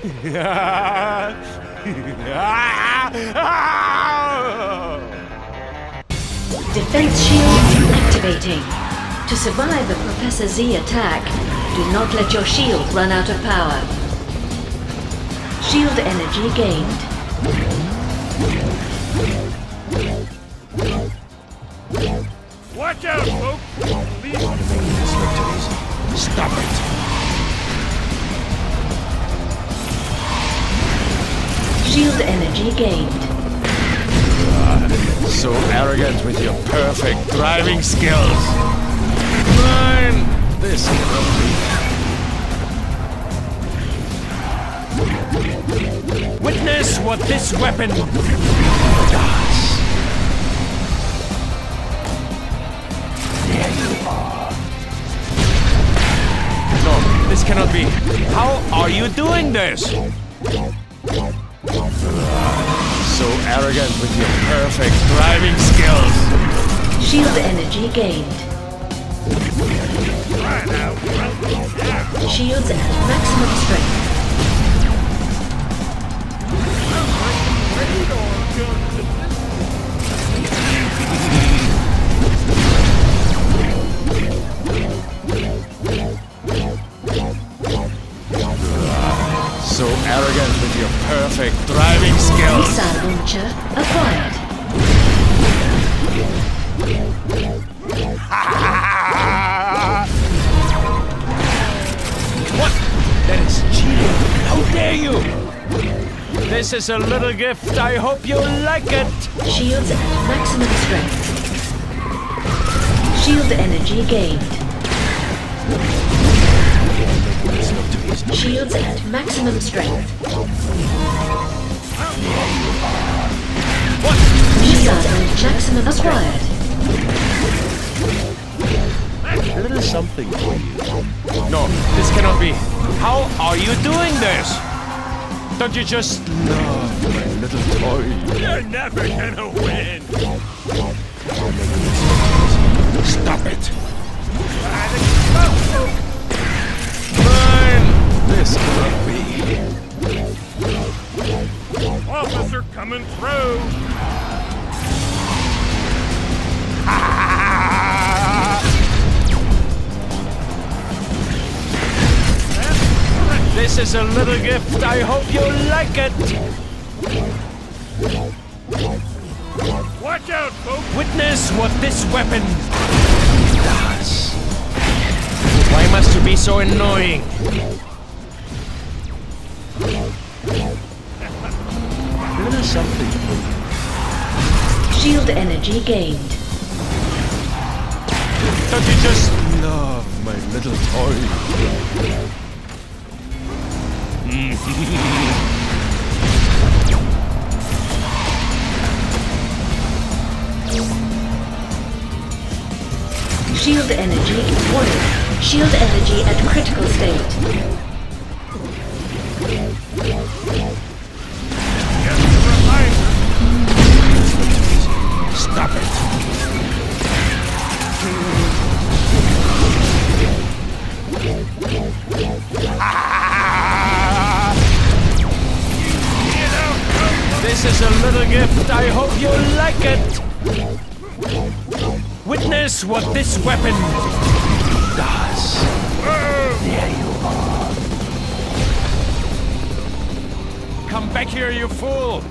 Defense shield activating. To survive a Professor Z attack, do not let your shield run out of power. Shield energy gained. Watch out, folks! Please. This look too easy. Stop it! Shield energy gained. Ah, so arrogant with your perfect driving skills. Mine! This be. Witness what this weapon does. There you are. No, this cannot be. How are you doing this? So arrogant with your perfect driving skills. Shield energy gained. Shields at maximum strength. So arrogant with your perfect driving skills. Missile launcher acquired. What? That is cheating. How dare you? This is a little gift. I hope you like it. Shields at maximum strength. Shield energy gained. Shields at maximum strength. What? Missile at maximum acquired. A little something for you. No, this cannot be. How are you doing this? Don't you just love my little toy? You're never gonna win. Is a little gift. I hope you like it. Watch out, folks. Witness what this weapon does. Why must you be so annoying? Little something. Shield energy gained. Don't you just love my little toy? Shield energy warning. Shield energy at critical state. A little gift. I hope you like it. Witness what this weapon does. There you are. Come back here, you fool!